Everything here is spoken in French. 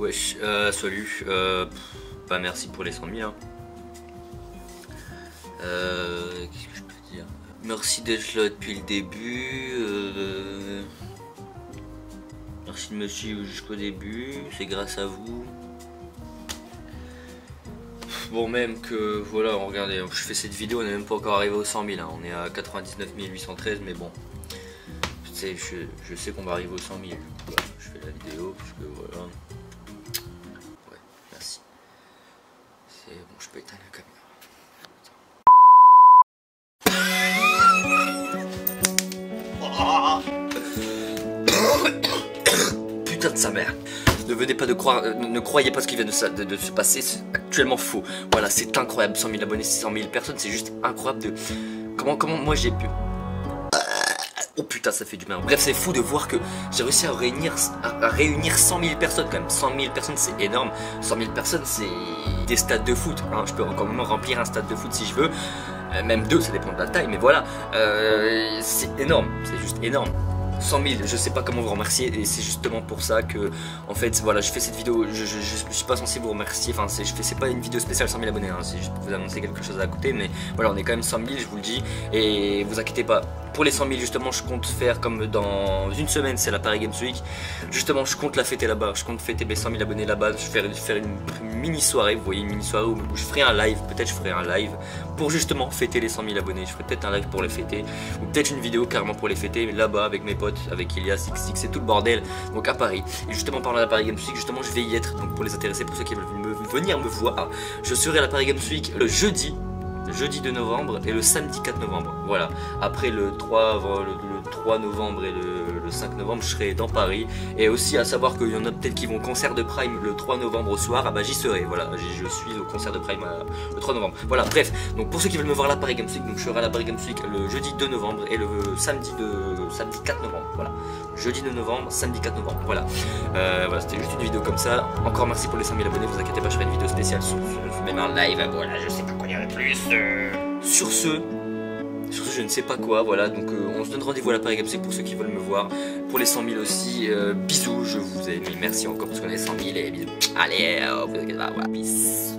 wesh, euh, salut. Bah merci pour les 100 000. Hein. Euh, Qu'est-ce que je peux dire? Merci d'être là depuis le début. euh, Merci de me suivre jusqu'au début. C'est grâce à vous. Bon, même que voilà, regardez, je fais cette vidéo, on n'est même pas encore arrivé aux 100 000. hein. On est à 99 813, mais bon. Je, je sais qu'on va arriver aux 100 000. Peux éteindre la caméra. Putain de sa mère. Ne venez pas de croire, euh, ne croyez pas ce qui vient de, se passer, c'est actuellement faux. Voilà, c'est incroyable, 100 000 abonnés, 100 000 personnes, c'est juste incroyable de... Comment, comment moi j'ai pu... Oh putain, ça fait du bien. Bref, c'est fou de voir que j'ai réussi à réunir, à, réunir 100 000 personnes quand même. 100 000 personnes, c'est énorme. 100 000 personnes, c'est des stades de foot. hein. Je peux encore même remplir un stade de foot si je veux. Euh, même deux, ça dépend de la taille, mais voilà. Euh, c'est énorme, c'est juste énorme. 100 000, je sais pas comment vous remercier et c'est justement pour ça que en fait voilà je fais cette vidéo, je, je, suis pas censé vous remercier, enfin c'est, c'est pas une vidéo spéciale 100 000 abonnés, hein, c'est juste vous annoncer quelque chose à côté mais voilà on est quand même 100 000 je vous le dis et vous inquiétez pas pour les 100 000 justement je compte faire comme dans une semaine c'est la Paris Games Week. Justement je compte la fêter là-bas, je compte fêter mes 100 000 abonnés là-bas, je vais faire, une, mini soirée, vous voyez une mini soirée où, je ferai un live, peut-être je ferai un live pour justement fêter les 100 000 abonnés, je ferai peut-être un live pour les fêter. Ou peut-être une vidéo carrément pour les fêter là-bas avec mes potes, avec Ilias, XX, c'est tout le bordel, donc à Paris. Et justement parlant de la Paris Games Week, justement je vais y être, donc pour les intéresser, pour ceux qui veulent venir me voir, je serai à la Paris Games Week le jeudi, jeudi 2 novembre et le samedi 4 novembre. Voilà. Après le 3, av- le, le 3 novembre et le, le 5 novembre, je serai dans Paris. Et aussi à savoir qu'il y en a peut-être qui vont au concert de Prime le 3 novembre au soir, ah bah j'y serai. Voilà, je suis au concert de Prime euh, le 3 novembre. Voilà, bref. Donc pour ceux qui veulent me voir à la Paris Games Week, donc je serai à la Paris Games Week le jeudi 2 novembre et le samedi de samedi 4 novembre. Voilà. Jeudi 2 novembre, samedi 4 novembre. Voilà. Euh, voilà, c'était juste une vidéo comme ça. Encore merci pour les 5000 abonnés, vous inquiétez pas, je ferai une vidéo spéciale sur, sur- même un live. Voilà, je sais pas euh. Sur ce, sur ce, je ne sais pas quoi, voilà, donc euh, on se donne rendez-vous à la Paris Games pour ceux qui veulent me voir. Pour les 100 000 aussi, euh, bisous, je vous aime, et merci encore parce qu'on est 100 000 et bisous. Allez, euh, vous inquiétez pas, voilà, peace.